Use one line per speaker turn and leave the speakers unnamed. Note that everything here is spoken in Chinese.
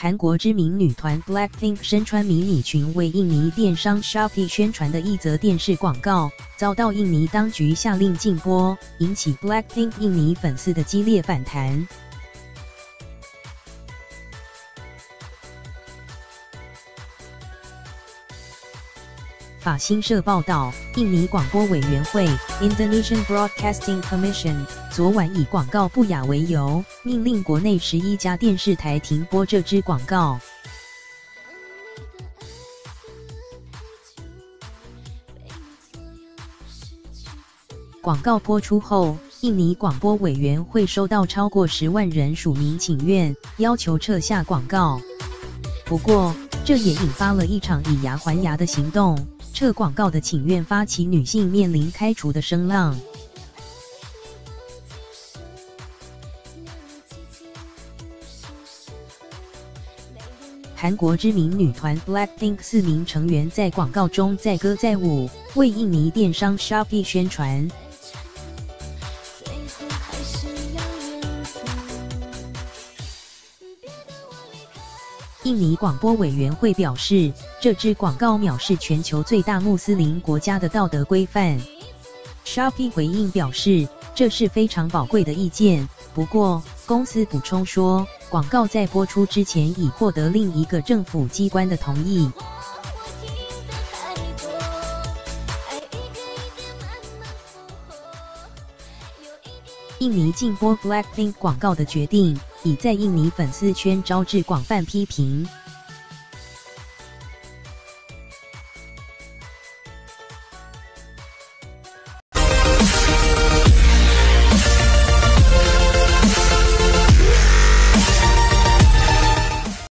韩国知名女团 BLACKPINK 身穿迷你裙为印尼电商 Shopee 宣传的一则电视广告，遭到印尼当局下令禁播，引起 BLACKPINK 印尼粉丝的激烈反弹。法新社报道，印尼广播委员会 （Indonesian Broadcasting Commission） 昨晚以广告不雅为由，命令国内十一家电视台停播这支广告。广告播出后，印尼广播委员会收到超过十万人署名请愿，要求撤下广告。不过，这也引发了一场以牙还牙的行动。撤广告的请愿发起女性面临开除的声浪。韩国知名女团 BLACKPINK 四名成员在广告中载歌载舞，为印尼电商 Shopee 宣传。印尼广播委员会表示，这支广告藐视全球最大穆斯林国家的道德规范。Shopee 回应表示，这是非常宝贵的意见。不过，公司补充说，广告在播出之前已获得另一个政府机关的同意。印尼禁播 BLACKPINK 广告的决定，已在印尼粉丝圈招致广泛批评。